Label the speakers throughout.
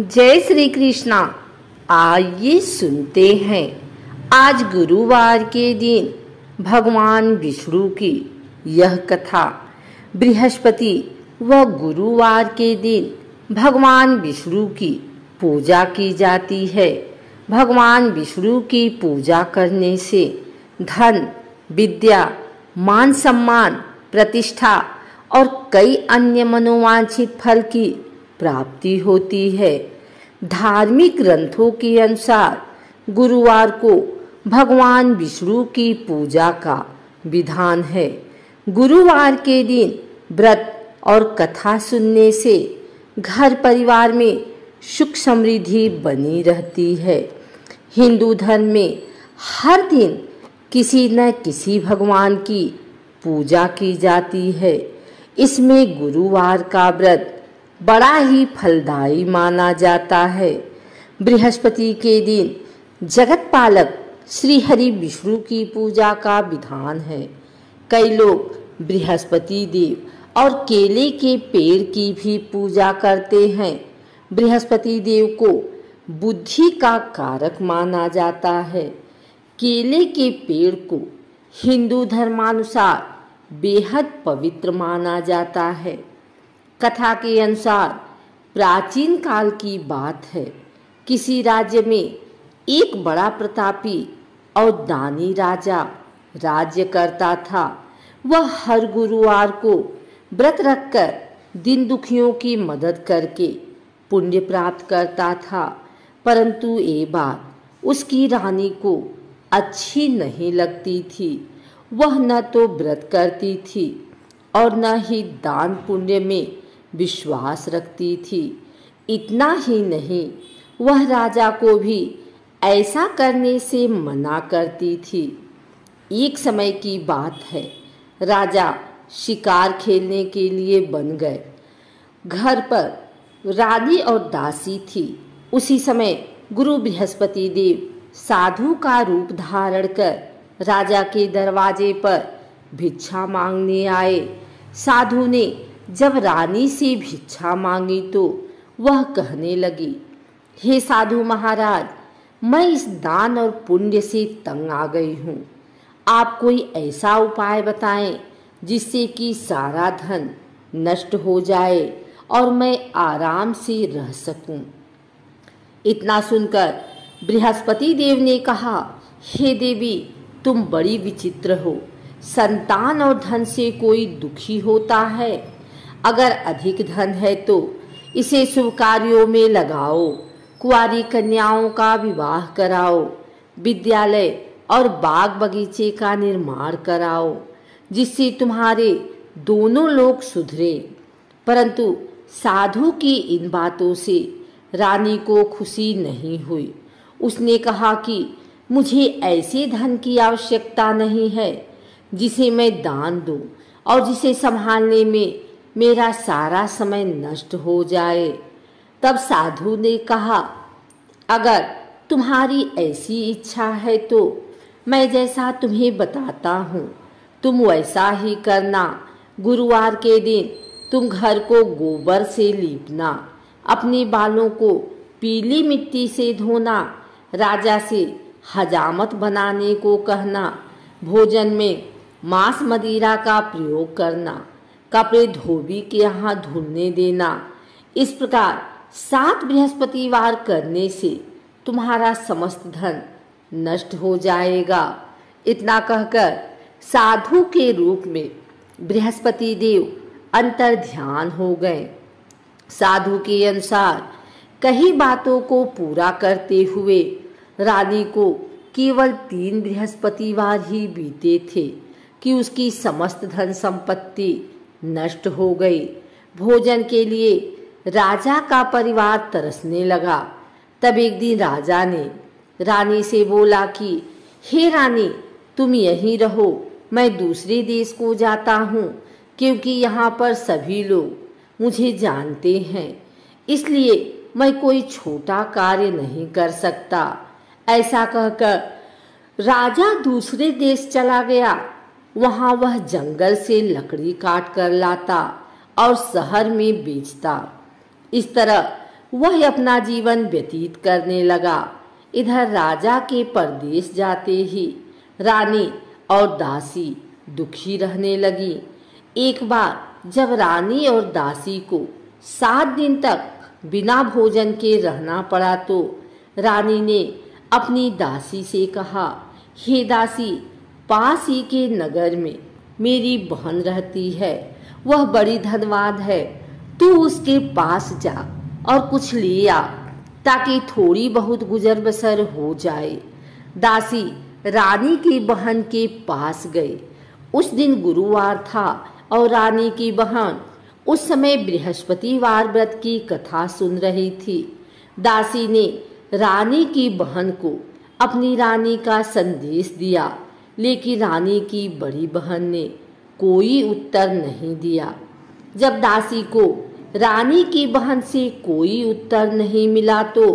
Speaker 1: जय श्री कृष्णा। आइए सुनते हैं आज गुरुवार के दिन, भगवान विष्णु की यह कथा। बृहस्पति व गुरुवार के दिन, भगवान विष्णु की पूजा की जाती है। भगवान विष्णु की पूजा करने से धन, विद्या, मान सम्मान, प्रतिष्ठा और कई अन्य मनोवांछित फल की प्राप्ति होती है। धार्मिक ग्रंथों के अनुसार गुरुवार को भगवान विष्णु की पूजा का विधान है। गुरुवार के दिन व्रत और कथा सुनने से घर परिवार में सुख समृद्धि बनी रहती है। हिंदू धर्म में हर दिन किसी न किसी भगवान की पूजा की जाती है। इसमें गुरुवार का व्रत बड़ा ही फलदायी माना जाता है। बृहस्पति के दिन जगत पालक श्री हरि विष्णु की पूजा का विधान है। कई लोग बृहस्पति देव और केले के पेड़ की भी पूजा करते हैं। बृहस्पति देव को बुद्धि का कारक माना जाता है। केले के पेड़ को हिंदू धर्मानुसार बेहद पवित्र माना जाता है। कथा के अनुसार प्राचीन काल की बात है। किसी राज्य में एक बड़ा प्रतापी और दानी राजा राज्य करता था। वह हर गुरुवार को व्रत रखकर दिन दुखियों की मदद करके पुण्य प्राप्त करता था। परंतु ये बात उसकी रानी को अच्छी नहीं लगती थी। वह न तो व्रत करती थी और न ही दान पुण्य में विश्वास रखती थी। इतना ही नहीं, वह राजा को भी ऐसा करने से मना करती थी। एक समय की बात है, राजा शिकार खेलने के लिए बन गए। घर पर रानी और दासी थी। उसी समय गुरु बृहस्पति देव साधु का रूप धारण कर राजा के दरवाजे पर भिक्षा मांगने आए। साधु ने जब रानी से भिक्षा मांगी तो वह कहने लगी, हे साधु महाराज, मैं इस दान और पुण्य से तंग आ गई हूँ आप कोई ऐसा उपाय बताएँ जिससे कि सारा धन नष्ट हो जाए और मैं आराम से रह सकूँ। इतना सुनकर बृहस्पति देव ने कहा, हे देवी, तुम बड़ी विचित्र हो संतान और धन से कोई दुखी होता है अगर अधिक धन है तो इसे शुभ कार्यों में लगाओ कुआरी कन्याओं का विवाह कराओ, विद्यालय और बाग बगीचे का निर्माण कराओ, जिससे तुम्हारे दोनों लोग सुधरे। परंतु साधु की इन बातों से रानी को खुशी नहीं हुई। उसने कहा कि मुझे ऐसे धन की आवश्यकता नहीं है, जिसे मैं दान दूँ और जिसे संभालने में मेरा सारा समय नष्ट हो जाए। तब साधु ने कहा, अगर तुम्हारी ऐसी इच्छा है तो मैं जैसा तुम्हें बताता हूँ। तुम वैसा ही करना। गुरुवार के दिन तुम घर को गोबर से लीपना, अपने बालों को पीली मिट्टी से धोना, राजा से हजामत बनाने को कहना, भोजन में मांस मदिरा का प्रयोग करना। कपड़े धोबी के यहाँ धुलने देना। इस प्रकार सात बृहस्पतिवार करने से तुम्हारा समस्त धन नष्ट हो जाएगा। इतना कहकर साधु के रूप में बृहस्पति देव अंतर ध्यान हो गए। साधु के अनुसार कई बातों को पूरा करते हुए रानी को केवल तीन बृहस्पतिवार ही बीते थे कि उसकी समस्त धन संपत्ति नष्ट हो गई। भोजन के लिए राजा का परिवार तरसने लगा। तब एक दिन राजा ने, रानी से बोला कि, हे रानी, तुम यहीं रहो। मैं दूसरे देश को जाता हूँ, क्योंकि यहाँ पर सभी लोग मुझे जानते हैं। इसलिए मैं कोई छोटा कार्य नहीं कर सकता। ऐसा कहकर राजा दूसरे देश चला गया। वहाँ वह जंगल से लकड़ी काट कर लाता और शहर में बेचता। इस तरह वह अपना जीवन व्यतीत करने लगा। इधर राजा के परदेश जाते ही रानी और दासी दुखी रहने लगी। एक बार जब रानी और दासी को सात दिन तक बिना भोजन के रहना पड़ा तो रानी ने अपनी दासी से कहा, हे दासी पास ही के नगर में मेरी बहन रहती है। वह बड़ी धनवाद है। तू उसके पास जा और कुछ ले आ, ताकि थोड़ी बहुत गुजर बसर हो जाए। दासी रानी की बहन के पास गए। उस दिन गुरुवार था और रानी की बहन उस समय बृहस्पतिवार व्रत की कथा सुन रही थी। दासी ने रानी की बहन को अपनी रानी का संदेश दिया। लेकिन रानी की बड़ी बहन ने कोई उत्तर नहीं दिया। जब दासी को रानी की बहन से कोई उत्तर नहीं मिला तो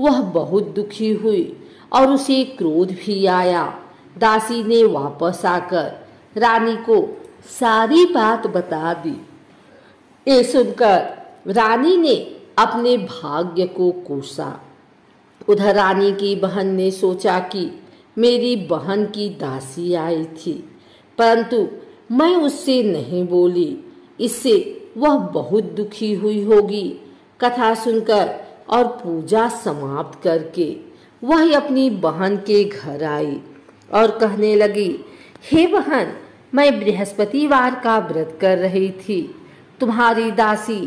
Speaker 1: वह बहुत दुखी हुई और उसे क्रोध भी आया। दासी ने वापस आकर रानी को सारी बात बता दी। ये सुनकर रानी ने अपने भाग्य को कोसा। उधर रानी की बहन ने सोचा कि मेरी बहन की दासी आई थी, परंतु मैं उससे नहीं बोली। इससे वह बहुत दुखी हुई होगी। कथा सुनकर और पूजा समाप्त करके वह अपनी बहन के घर आई और कहने लगी, हे बहन, मैं बृहस्पतिवार का व्रत कर रही थी। तुम्हारी दासी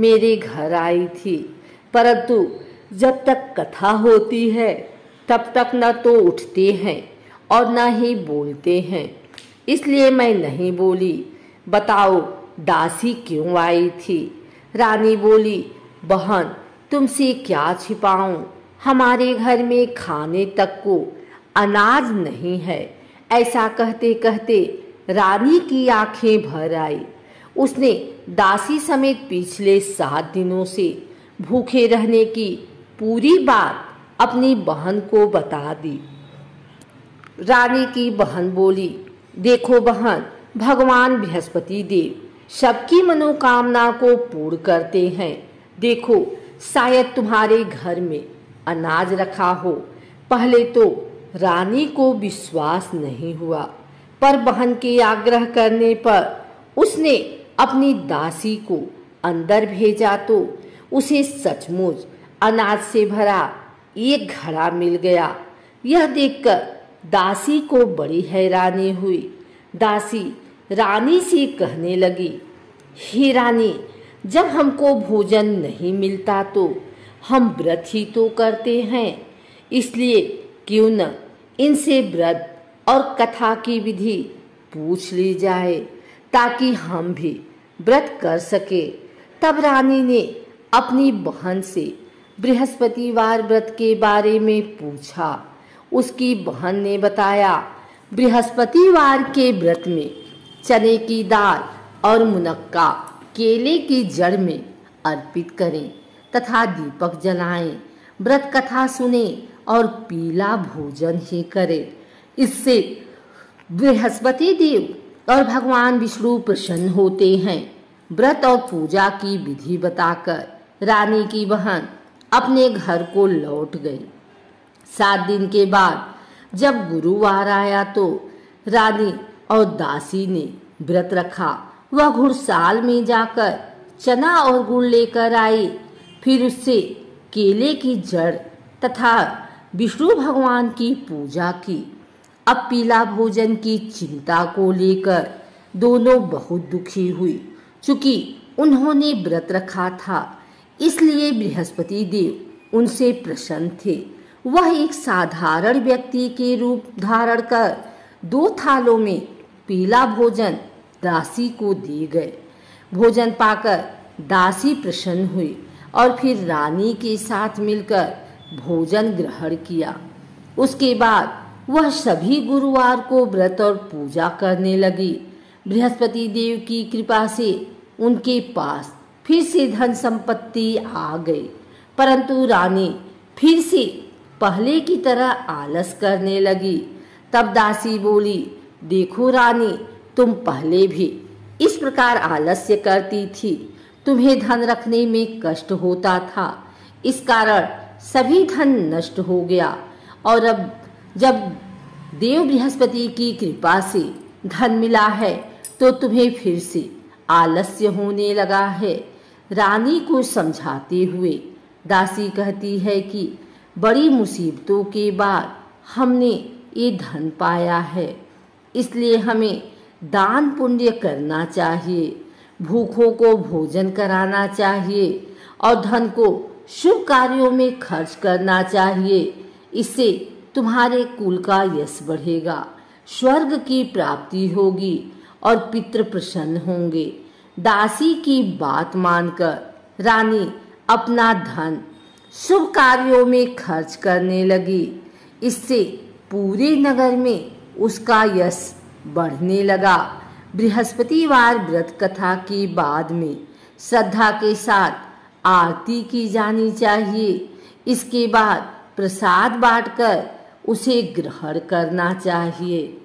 Speaker 1: मेरे घर आई थी, परंतु जब तक कथा होती है तब तक न तो उठते हैं और न ही बोलते हैं। इसलिए मैं नहीं बोली, बताओ, दासी क्यों आई थी? रानी बोली, बहन, तुमसे क्या छिपाऊं? हमारे घर में खाने तक को अनाज नहीं है। ऐसा कहते कहते रानी की आँखें भर आई। उसने दासी समेत पिछले सात दिनों से भूखे रहने की पूरी बात अपनी बहन को बता दी। रानी की बहन बोली, देखो बहन, भगवान बृहस्पति देव, सबकी मनोकामना को पूर्ण करते हैं। देखो, शायद तुम्हारे घर में अनाज रखा हो। पहले तो रानी को विश्वास नहीं हुआ, पर बहन के आग्रह करने पर उसने अपनी दासी को अंदर भेजा तो उसे सचमुच अनाज से भरा एक घड़ा मिल गया। यह देखकर दासी को बड़ी हैरानी हुई। दासी रानी से कहने लगी, हे रानी, जब हमको भोजन नहीं मिलता तो हम व्रत ही तो करते हैं। इसलिए क्यों न इनसे व्रत और कथा की विधि पूछ ली जाए, ताकि हम भी व्रत कर सके। तब रानी ने अपनी बहन से बृहस्पतिवार व्रत के बारे में पूछा। उसकी बहन ने बताया बृहस्पतिवार के व्रत में चने की दाल और मुनक्का, केले की जड़ में अर्पित करें तथा दीपक जलाएँ। व्रत कथा सुने और पीला भोजन ही करें। इससे बृहस्पति देव और भगवान विष्णु प्रसन्न होते हैं। व्रत और पूजा की विधि बताकर रानी की बहन अपने घर को लौट गई। सात दिन के बाद जब गुरुवार आया तो रानी और दासी ने व्रत रखा। वह घुड़साल में जाकर चना और गुड़ लेकर आई। फिर उससे केले की जड़ तथा विष्णु भगवान की पूजा की। अब पीला भोजन की चिंता को लेकर दोनों बहुत दुखी हुई, चूँकि उन्होंने व्रत रखा था। इसलिए बृहस्पति देव उनसे प्रसन्न थे। वह एक साधारण व्यक्ति के रूप धारण कर दो थालों में पीला भोजन दासी को दिए गए। भोजन पाकर दासी प्रसन्न हुई और फिर रानी के साथ मिलकर भोजन ग्रहण किया। उसके बाद वह सभी गुरुवार को व्रत और पूजा करने लगी। बृहस्पति देव की कृपा से उनके पास फिर से धन संपत्ति आ गई। परंतु रानी फिर से पहले की तरह आलस करने लगी। तब दासी बोली, देखो रानी, तुम पहले भी इस प्रकार आलस्य करती थी। तुम्हें धन रखने में कष्ट होता था। इस कारण सभी धन नष्ट हो गया। और अब जब देव बृहस्पति की कृपा से धन मिला है तो तुम्हें फिर से आलस्य होने लगा है। रानी को समझाते हुए दासी कहती है कि बड़ी मुसीबतों के बाद हमने ये धन पाया है, इसलिए हमें दान पुण्य करना चाहिए, भूखों को भोजन कराना चाहिए और धन को शुभ कार्यों में खर्च करना चाहिए। इससे तुम्हारे कुल का यश बढ़ेगा, स्वर्ग की प्राप्ति होगी और पितृ प्रसन्न होंगे। दासी की बात मानकर रानी अपना धन शुभ कार्यों में खर्च करने लगी। इससे पूरे नगर में उसका यश बढ़ने लगा। बृहस्पतिवार व्रत कथा के बाद में श्रद्धा के साथ आरती की जानी चाहिए। इसके बाद प्रसाद बांटकर उसे ग्रहण करना चाहिए।